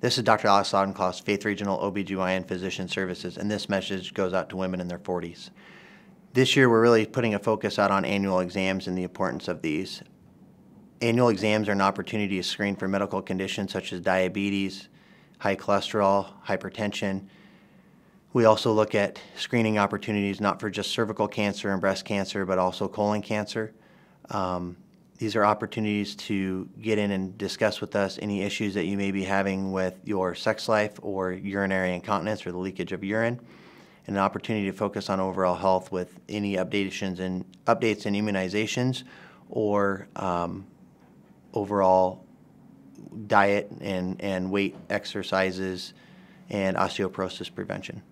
This is Dr. Alex Laudenklos, Faith Regional OBGYN Physician Services, and this message goes out to women in their 40s. This year, we're really putting a focus out on annual exams and the importance of these. Annual exams are an opportunity to screen for medical conditions such as diabetes, high cholesterol, hypertension. We also look at screening opportunities not for just cervical cancer and breast cancer, but also colon cancer. Um, these are opportunities to get in and discuss with us any issues that you may be having with your sex life or urinary incontinence or the leakage of urine, and an opportunity to focus on overall health with any updations and updates and immunizations or um, overall diet and, and weight exercises and osteoporosis prevention.